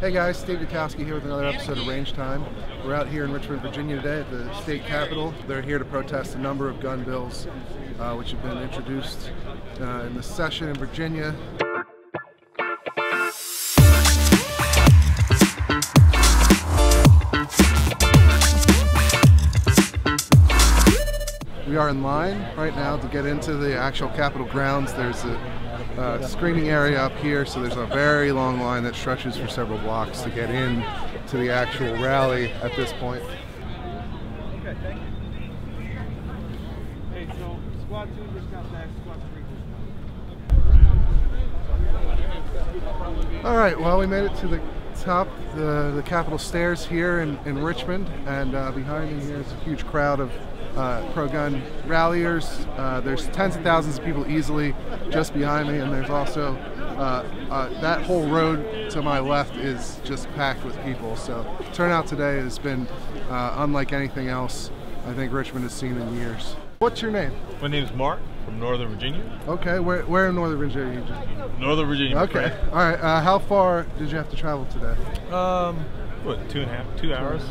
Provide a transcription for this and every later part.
Hey guys, Steve Gutowski here with another episode of Range Time. We're out here in Richmond, Virginia today at the state capitol. They're here to protest a number of gun bills uh, which have been introduced uh, in the session in Virginia. We are in line right now to get into the actual Capitol grounds. There's a uh, screening area up here, so there's a very long line that stretches for several blocks to get in to the actual rally at this point. Okay, thank you. Hey, so squad two discount next, squad three. All right, well, we made it to the top, the, the Capitol stairs here in, in Richmond, and uh, behind me here is a huge crowd of uh, pro-gun ralliers. Uh, there's tens of thousands of people easily just behind me, and there's also uh, uh, that whole road to my left is just packed with people. So turnout today has been uh, unlike anything else I think Richmond has seen in years. What's your name? My name is Mark from Northern Virginia. Okay, where, where in Northern Virginia? Northern Virginia. okay, all right. Uh, how far did you have to travel today? Um, what, two and a half, two hours?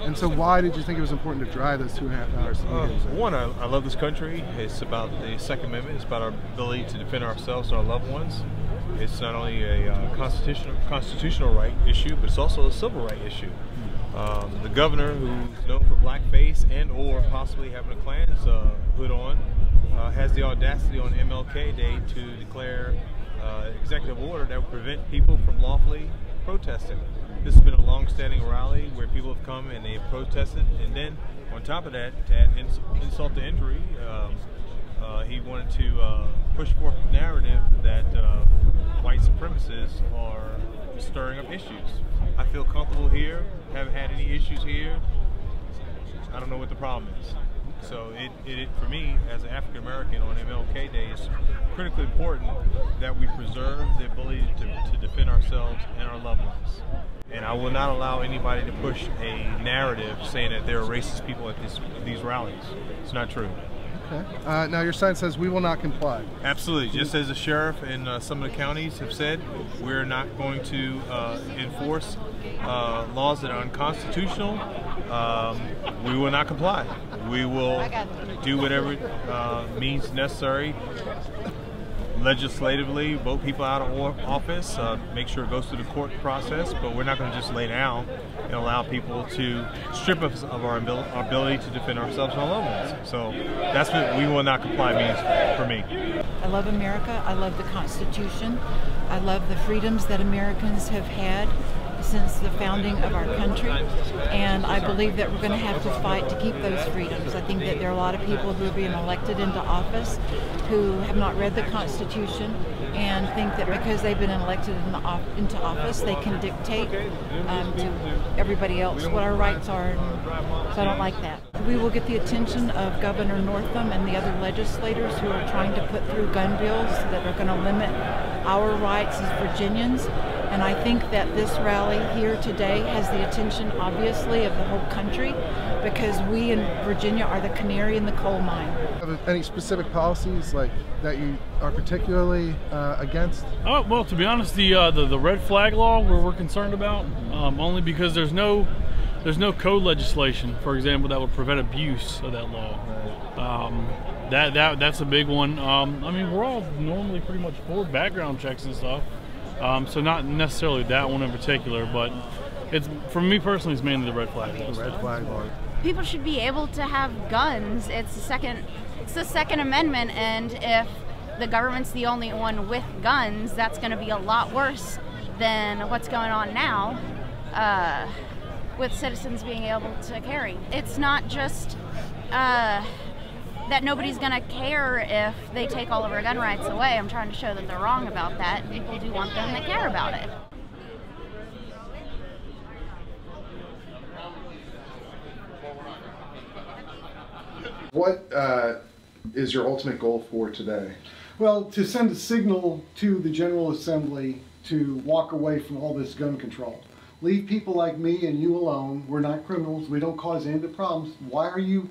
And so, why did you think it was important to drive those two and a half hours? Uh, one, I, I love this country. It's about the Second Amendment. It's about our ability to defend ourselves and our loved ones. It's not only a uh, constitutional constitutional right issue, but it's also a civil right issue. Um, the governor, who's known for blackface and or possibly having a Klan's uh, hood on, uh, has the audacity on MLK Day to declare uh, executive order that will prevent people from lawfully protesting. This has been a long-standing rally where people have come and they've protested, and then on top of that, to add ins- insult to injury, um, uh, he wanted to uh, push forth the narrative that uh, white supremacists are stirring up issues. I feel comfortable here, haven't had any issues here. I don't know what the problem is. So it, it for me, as an African American on MLK Day, it's critically important that we preserve the ability to, to defend ourselves and our loved ones. And I will not allow anybody to push a narrative saying that there are racist people at this, these rallies. It's not true. Okay. Uh, now, your sign says, "We will not comply." Absolutely. Just as the sheriff in uh, some of the counties have said, we're not going to uh, enforce uh, laws that are unconstitutional. Um, we will not comply. We will do whatever uh, means necessary legislatively, vote people out of office, uh, make sure it goes through the court process, but we're not going to just lay down and allow people to strip us of our, abil- our ability to defend ourselves and our loved ones. So that's what we will not comply means for me. I love America. I love the Constitution. I love the freedoms that Americans have had since the founding of our country. And I believe that we're going to have to fight to keep those freedoms. I think that there are a lot of people who are being elected into office who have not read the Constitution and think that because they've been elected in off- into office, they can dictate um, to everybody else what our rights are. So I don't like that. We will get the attention of Governor Northam and the other legislators who are trying to put through gun bills that are going to limit our rights as Virginians. And I think that this rally here today has the attention, obviously, of the whole country because we in Virginia are the canary in the coal mine. Have any specific policies like that you are particularly uh, against? Oh well, to be honest, the uh, the, the red flag law we're, we're concerned about um, only because there's no there's no code legislation, for example, that would prevent abuse of that law. Um, that that that's a big one. Um, I mean, we're all normally pretty much for background checks and stuff, um, so not necessarily that one in particular, but it's for me personally, it's mainly the red flag law. Red flag law. people should be able to have guns. It's the second it's the second amendment and if the government's the only one with guns, that's going to be a lot worse than what's going on now uh, with citizens being able to carry. It's not just uh, that nobody's going to care if they take all of our gun rights away. I'm trying to show that they're wrong about that. People do want them to care about it. What uh, is your ultimate goal for today? Well, to send a signal to the General Assembly to walk away from all this gun control. Leave people like me and you alone. We're not criminals. We don't cause any of the problems. Why are you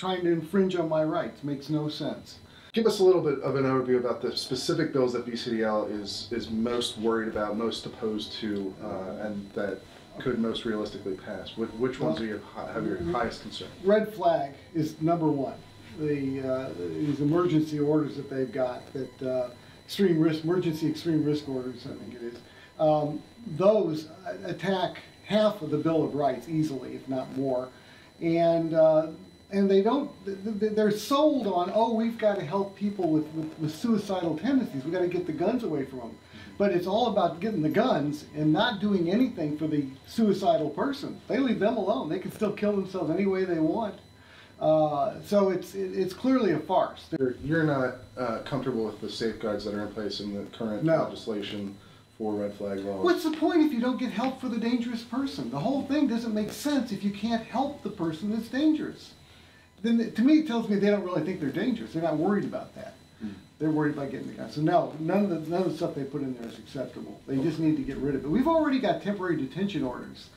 trying to infringe on my rights? Makes no sense. Give us a little bit of an overview about the specific bills that VCDL is is most worried about, most opposed to, uh, and that could most realistically pass. Which, which ones are your have your highest concern? Red flag is number one. The, uh, these emergency orders that they've got, that, uh, extreme risk, emergency extreme risk orders, I think it is. Um, those attack half of the Bill of Rights easily, if not more. And, uh, and they don't, th- th- they're sold on, oh, we've got to help people with, with, with suicidal tendencies. We've got to get the guns away from them. But it's all about getting the guns and not doing anything for the suicidal person. They leave them alone. They can still kill themselves any way they want. Uh, so it's it, it's clearly a farce. You're, you're not uh, comfortable with the safeguards that are in place in the current No. legislation for red flag laws. What's the point if you don't get help for the dangerous person? The whole thing doesn't make sense if you can't help the person that's dangerous. Then to me, it tells me they don't really think they're dangerous. They're not worried about that. They're worried about getting the gun. So no, none of the none of the stuff they put in there is acceptable. They just need to get rid of it. We've already got temporary detention orders.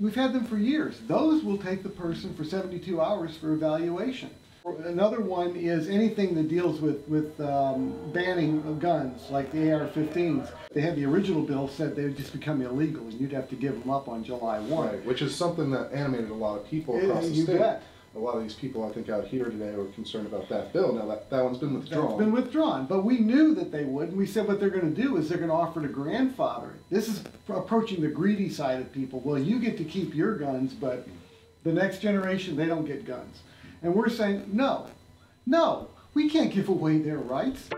We've had them for years. Those will take the person for 72 hours for evaluation. Another one is anything that deals with, with um, banning of guns, like the AR-15s. They had the original bill said they would just become illegal and you'd have to give them up on July 1. Right, which is something that animated a lot of people across the you state. bet. A lot of these people, I think, out here today were concerned about that bill. Now that, that one's been withdrawn. That's been withdrawn, but we knew that they would, and we said what they're gonna do is they're gonna offer to grandfather. it. This is approaching the greedy side of people. Well, you get to keep your guns, but the next generation, they don't get guns. And we're saying, no, no, we can't give away their rights.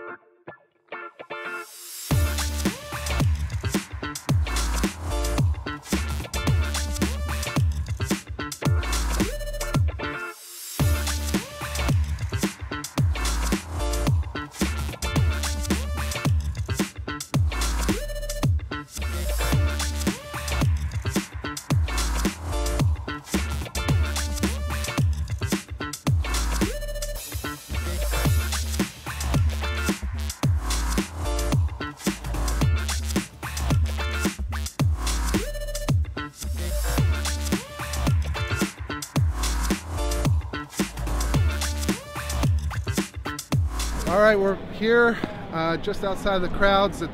All right, we're here uh, just outside of the crowds at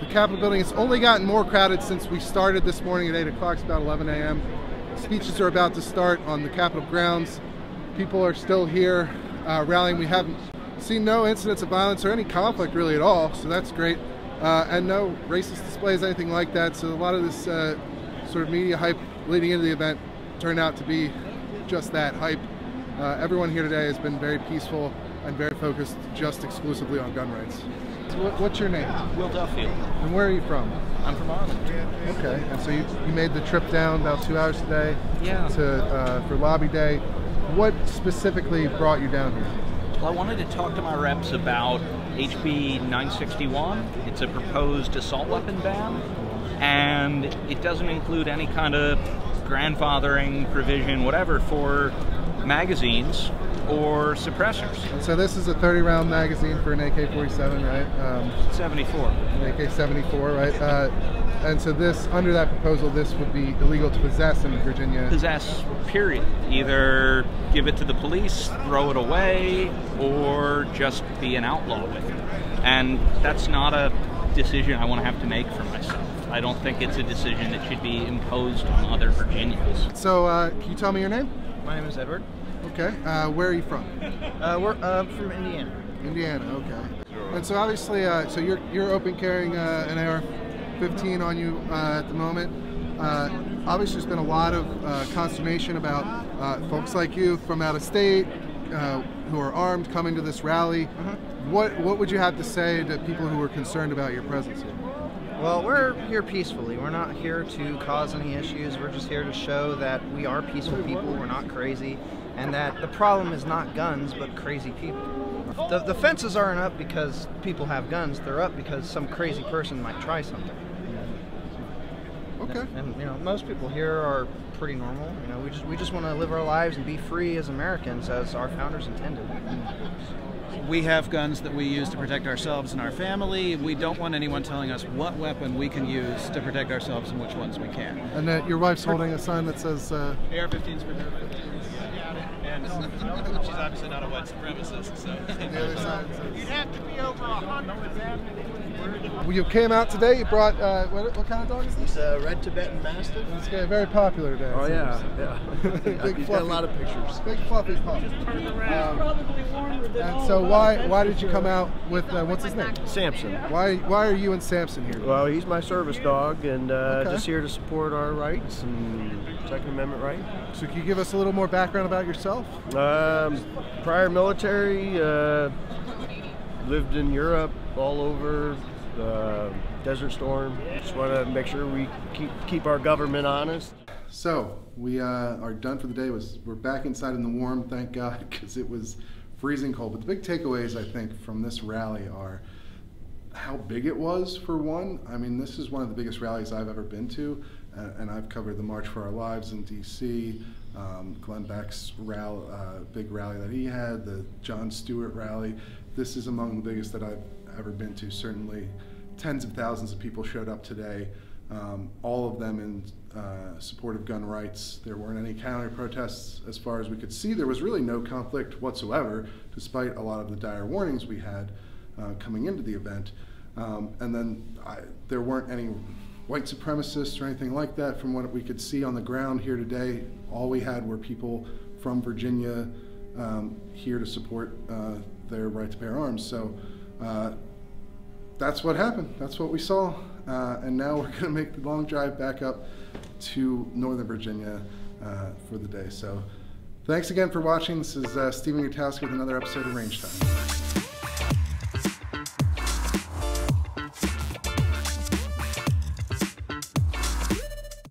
the Capitol building. It's only gotten more crowded since we started this morning at 8 o'clock. It's about 11 a.m. Speeches are about to start on the Capitol grounds. People are still here uh, rallying. We haven't seen no incidents of violence or any conflict really at all, so that's great. Uh, and no racist displays, anything like that. So a lot of this uh, sort of media hype leading into the event turned out to be just that hype. Uh, everyone here today has been very peaceful and very focused just exclusively on gun rights. What's your name? Will Duffield. And where are you from? I'm from Ireland. Okay, and so you, you made the trip down about two hours today Yeah. to uh, for lobby day. What specifically brought you down here? Well, I wanted to talk to my reps about HB 961. It's a proposed assault weapon ban, and it doesn't include any kind of grandfathering provision, whatever, for magazines or suppressors. So this is a 30 round magazine for an AK-47, right? Um, 74. an AK-74, right? Uh, and so this, under that proposal, this would be illegal to possess in Virginia. Possess, period. Either give it to the police, throw it away, or just be an outlaw with it. And that's not a decision I want to have to make for myself. I don't think it's a decision that should be imposed on other Virginians. So uh, can you tell me your name? My name is Edward. Okay. Uh, where are you from? Uh, we're uh, from Indiana. Indiana. Okay. And so obviously, uh, so you're you're open carrying uh, an AR-15 on you uh, at the moment. Uh, obviously, there's been a lot of uh, consternation about uh, folks like you from out of state uh, who are armed coming to this rally. Uh-huh. What what would you have to say to people who are concerned about your presence here? Well, we're here peacefully. We're not here to cause any issues. We're just here to show that we are peaceful people. We're not crazy, and that the problem is not guns, but crazy people. The, the fences aren't up because people have guns. They're up because some crazy person might try something. Okay. And you know, most people here are pretty normal. You know, we just we just want to live our lives and be free as Americans, as our founders intended. We have guns that we use to protect ourselves and our family. We don't want anyone telling us what weapon we can use to protect ourselves and which ones we can't. And that your wife's holding a sign that says. Uh, AR-15s for nerf. And She's obviously not a white supremacist, so. The other side. You'd have to be over a hundred. Well, you came out today. You brought uh, what, what kind of dog is this? It's a red Tibetan Mastiff. It's uh, very popular today. Oh it yeah, seems. yeah. Big He's fluffy. got a lot of pictures. Big fluffy pup. Um, and so why why did you come out with uh, what's his name? Samson. Why why are you and Samson here? Well, he's my service dog, and uh, Okay. just here to support our rights and Second Amendment right. So can you give us a little more background about yourself? Um, prior military, uh, lived in Europe, all over. Uh, Desert Storm. Just want to make sure we keep keep our government honest. So we uh, are done for the day. Was we're back inside in the warm, thank God, because it was freezing cold. But the big takeaways I think from this rally are how big it was for one. I mean, this is one of the biggest rallies I've ever been to, uh, and I've covered the March for Our Lives in D.C., um, Glenn Beck's rally, uh, big rally that he had, the Jon Stewart rally. This is among the biggest that I've ever been to. Certainly, tens of thousands of people showed up today. Um, all of them in uh, support of gun rights. There weren't any counter protests as far as we could see. There was really no conflict whatsoever, despite a lot of the dire warnings we had uh, coming into the event. Um, and then I, there weren't any white supremacists or anything like that from what we could see on the ground here today. All we had were people from Virginia um, here to support uh, their right to bear arms. So uh, that's what happened. That's what we saw. Uh, and now we're going to make the long drive back up to Northern Virginia uh, for the day. So thanks again for watching. This is uh, Stephen Gutowski with another episode of Range Time.